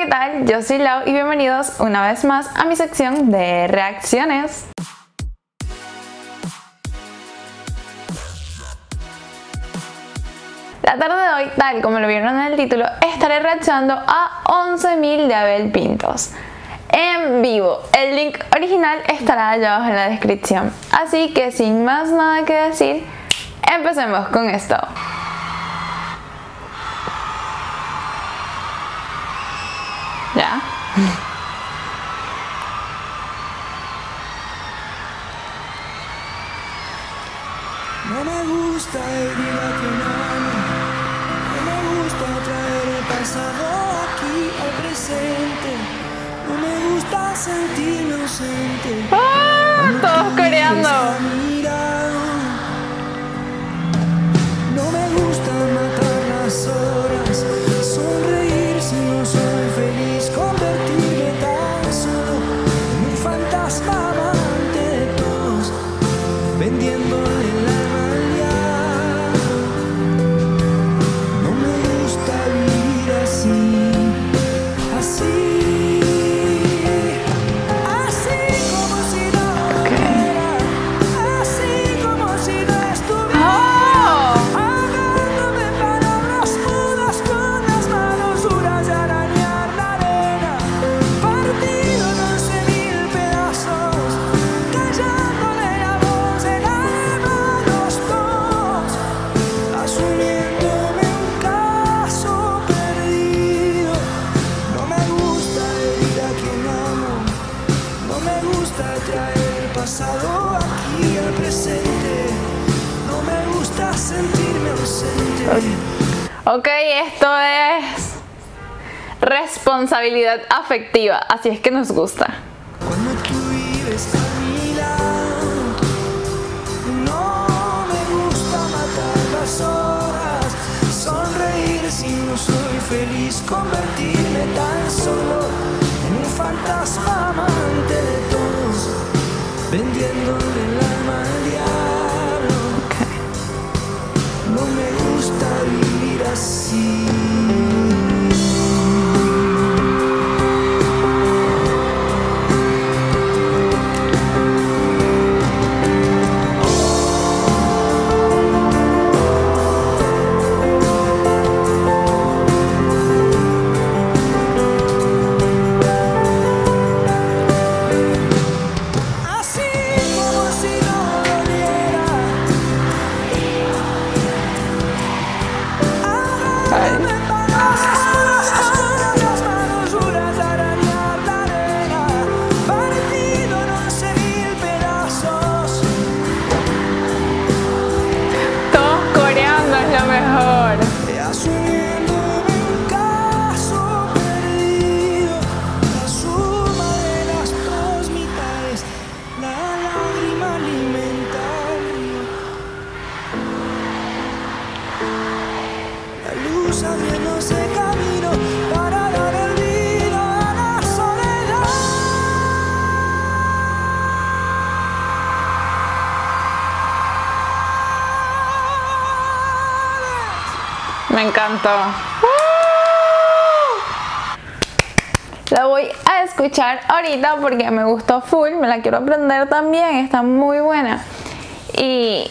¿qué tal? Yo soy Lau y bienvenidos una vez más a mi sección de reacciones. La tarde de hoy, tal como lo vieron en el título, estaré reaccionando a 11.000 de Abel Pintos en vivo. El link original estará allá abajo en la descripción. Así que sin más nada que decir, empecemos con esto. ¿Ya? No me gusta No me gusta traer el pasado aquí al presente. No me gusta. Pasado aquí al presente. No me gusta sentirme ausente. Ok, esto es responsabilidad afectiva, así es que nos gusta. Cuando tú vives a mi lado, no me gusta matar las horas, sonreír si no soy feliz, convertirme tan solo en un fantasma vendiéndole el alma al diablo. No me gusta vivir así. Me encantó. La voy a escuchar ahorita porque me gustó full, me la quiero aprender también, está muy buena. Y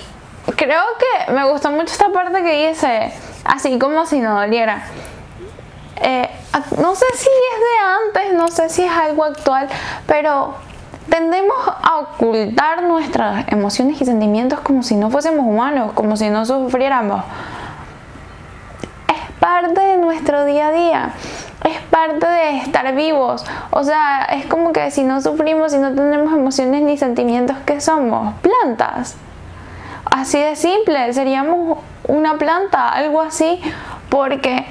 creo que me gustó mucho esta parte que dice, así como si no doliera. Eh, no sé si es de antes, no sé si es algo actual, pero tendemos a ocultar nuestras emociones y sentimientos como si no fuésemos humanos, como si no sufriéramos es parte de nuestro día a día, es parte de estar vivos. O sea, es como que si no sufrimos, si no tenemos emociones ni sentimientos, ¿qué somos? Plantas. Así de simple, seríamos una planta, algo así, porque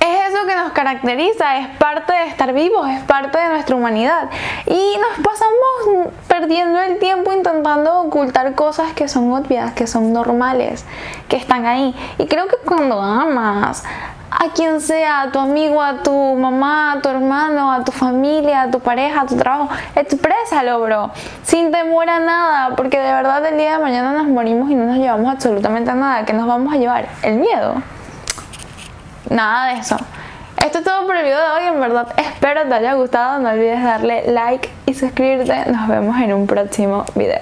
es eso que nos caracteriza, es parte de estar vivos, es parte de nuestra humanidad. Y nos pasamos perdiendo el tiempo intentando ocultar cosas que son obvias, que son normales, que están ahí. Y creo que cuando amas a quien sea, a tu amigo, a tu mamá, a tu hermano, a tu familia, a tu pareja, a tu trabajo, exprésalo, bro, sin temor a nada, porque de verdad el día de mañana nos morimos y no nos llevamos absolutamente a nada. ¿Qué nos vamos a llevar? El miedo. Nada de eso. Esto es todo por el video de hoy, en verdad espero te haya gustado, no olvides darle like y suscribirte, nos vemos en un próximo video.